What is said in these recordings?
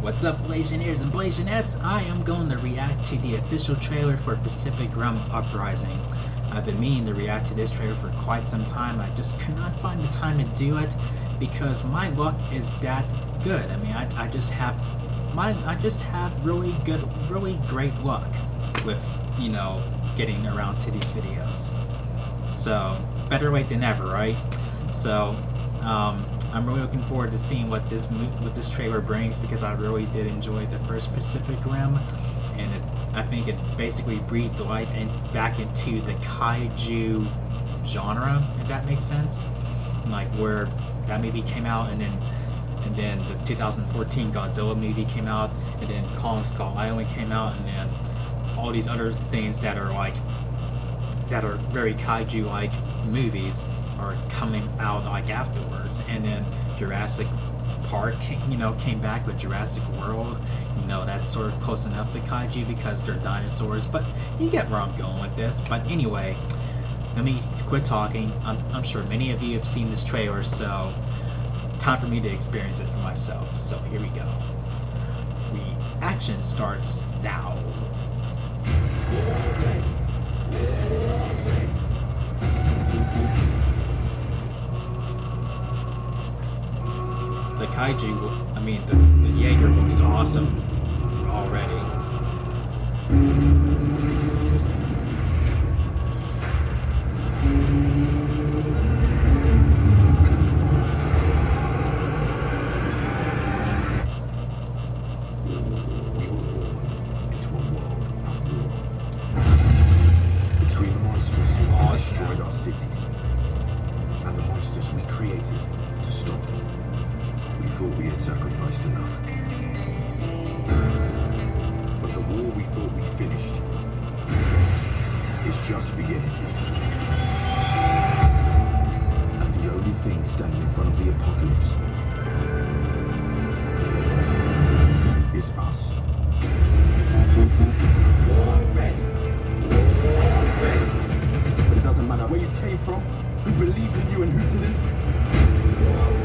What's up, Blasianeers and Blasianettes? I am going to react to the official trailer for Pacific Rim Uprising. I've been meaning to react to this trailer for quite some time. I just could not find the time to do it because my luck is that good. I mean, I, I just have my I just have really good, really great luck with you know getting around to these videos. So better late than never, right? So um, I'm really looking forward to seeing what this what this trailer brings because I really did enjoy the first Pacific Rim, and it, I think it basically breathed life and back into the kaiju genre, if that makes sense. Like where that movie came out, and then and then the 2014 Godzilla movie came out, and then Kong Skull Island came out, and then all these other things that are like that are very kaiju-like movies are coming out like afterwards, and then Jurassic Park, you know, came back with Jurassic World. You know, that's sort of close enough to kaiju because they're dinosaurs, but you get where I'm going with this. But anyway, let me quit talking. I'm, I'm sure many of you have seen this trailer, so time for me to experience it for myself. So here we go. Reaction starts now. The kaiju, I mean, the, the Jaeger looks awesome already. And who didn't. War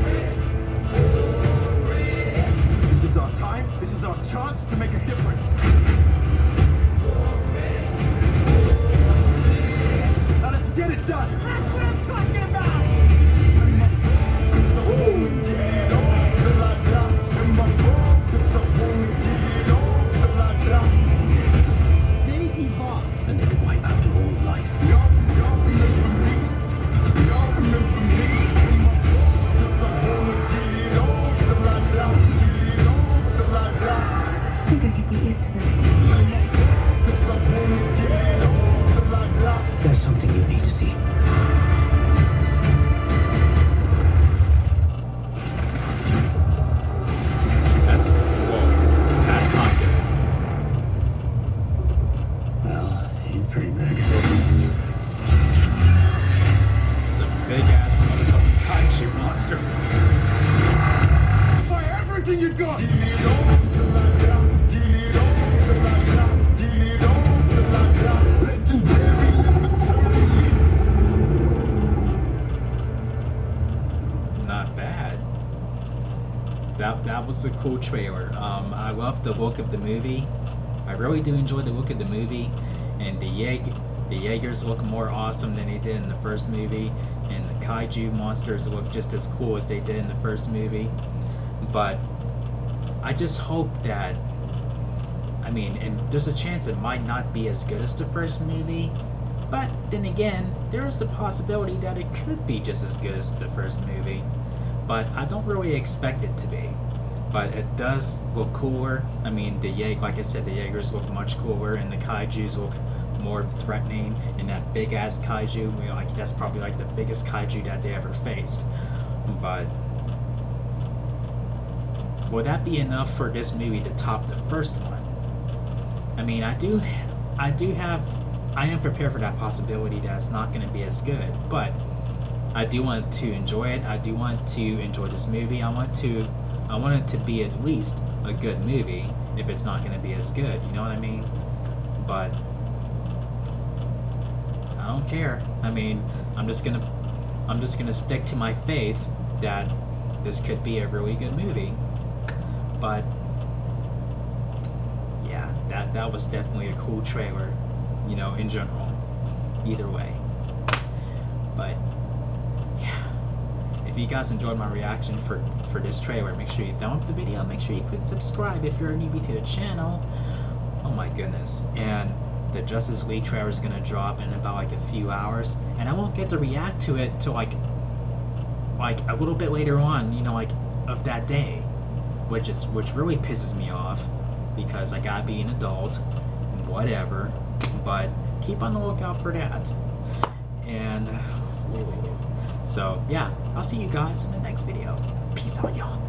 pretty big. It's a big ass motherfucking kaiju monster. Fire everything you got! Not bad. That that was a cool trailer. Um, I love the look of the movie. I really do enjoy the look of the movie, and the Jaeg the Jaegers look more awesome than they did in the first movie, and the kaiju monsters look just as cool as they did in the first movie. But I just hope that. I mean, and there's a chance it might not be as good as the first movie, but then again, there is the possibility that it could be just as good as the first movie. But I don't really expect it to be. But it does look cooler. I mean, the Jaeg, like I said, the Jaegers look much cooler, and the Kaiju's look more threatening. And that big ass Kaiju, like that's probably like the biggest Kaiju that they ever faced. But would that be enough for this movie to top the first one? I mean, I do, I do have, I am prepared for that possibility that it's not going to be as good, but I do want to enjoy it. I do want to enjoy this movie. I want to, I want it to be at least a good movie if it's not going to be as good. You know what I mean? But don't care. I mean, I'm just gonna, I'm just gonna stick to my faith that this could be a really good movie. But yeah, that that was definitely a cool trailer, you know, in general. Either way. But yeah. If you guys enjoyed my reaction for for this trailer, make sure you thumb up the video, make sure you click subscribe if you're a newbie to the channel. Oh my goodness. And the Justice League trailer is gonna drop in about like a few hours, and I won't get to react to it till like like a little bit later on, you know, like of that day, which is which really pisses me off because I gotta be an adult, whatever. But keep on the lookout for that. And so yeah, I'll see you guys in the next video. Peace out, y'all.